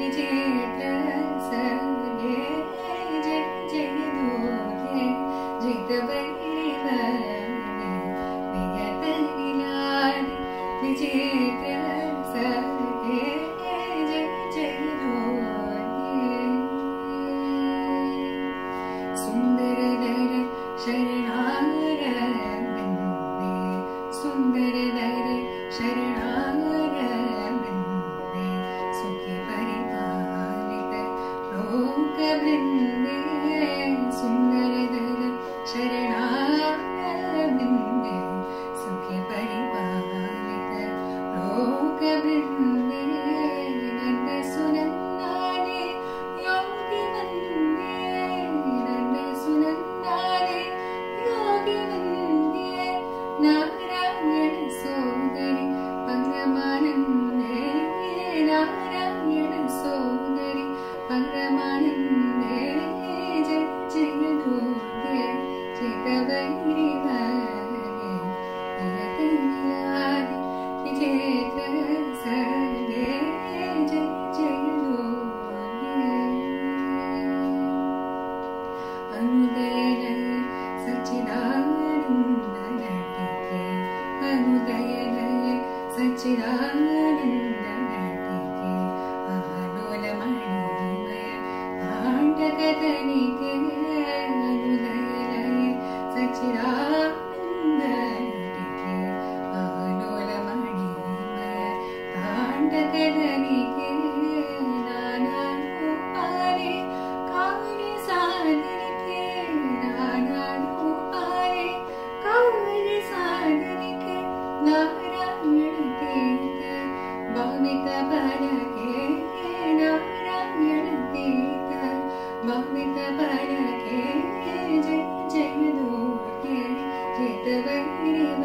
विजेत्र പങ്കമാനന്ദ നാരായണ സോദരി പങ്കമാനന്ദ സച്ചിദാനന്ദനത്തിക്ക് ആലോലമണിമയ താണ്ടകതനിക്ക് भवित परके जय जय दो விட்டு வைக்கிறேன்